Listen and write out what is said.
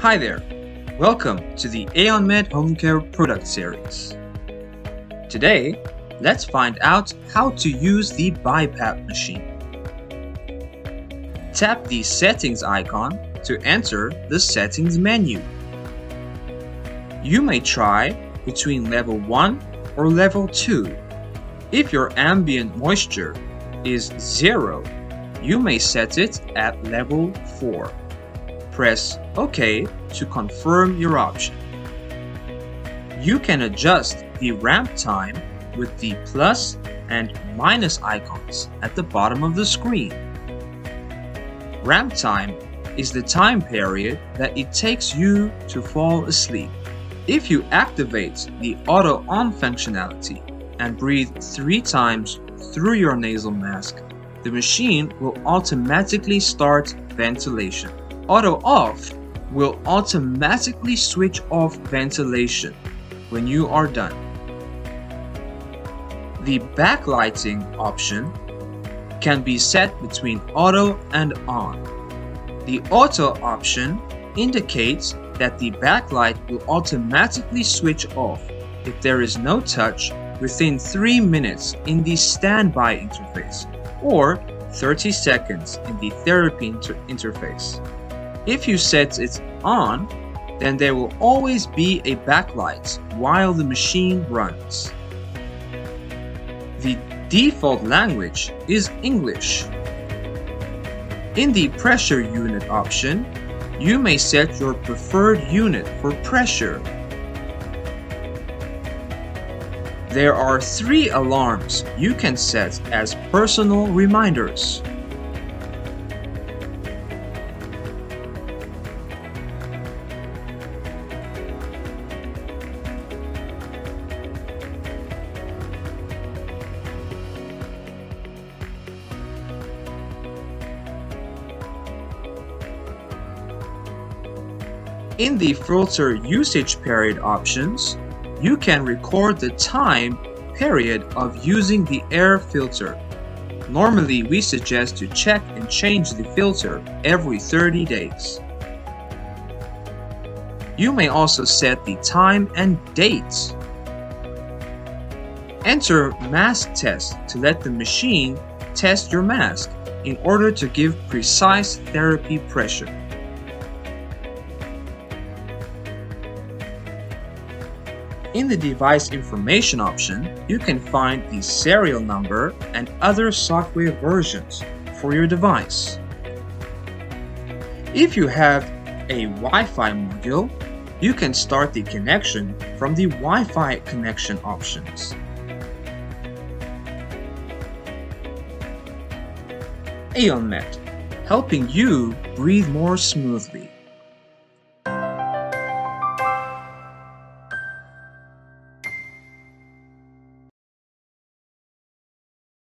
Hi there, welcome to the AeonMed Home Care product series. Today, let's find out how to use the BiPAP machine. Tap the settings icon to enter the settings menu. You may try between level 1 or level 2. If your ambient moisture is 0, you may set it at level 4. Press OK to confirm your option. You can adjust the ramp time with the plus and minus icons at the bottom of the screen. Ramp time is the time period that it takes you to fall asleep. If you activate the auto on functionality and breathe three times through your nasal mask, the machine will automatically start ventilation. Auto off will automatically switch off ventilation when you are done. The backlighting option can be set between auto and on. The auto option indicates that the backlight will automatically switch off if there is no touch within 3 minutes in the standby interface or 30 seconds in the therapy inter interface. If you set it on, then there will always be a backlight while the machine runs. The default language is English. In the pressure unit option, you may set your preferred unit for pressure There are three alarms you can set as personal reminders. In the filter usage period options, you can record the time period of using the air filter. Normally, we suggest to check and change the filter every 30 days. You may also set the time and date. Enter mask test to let the machine test your mask in order to give precise therapy pressure. In the device information option, you can find the serial number and other software versions for your device. If you have a Wi-Fi module, you can start the connection from the Wi-Fi connection options. AeonMed, helping you breathe more smoothly.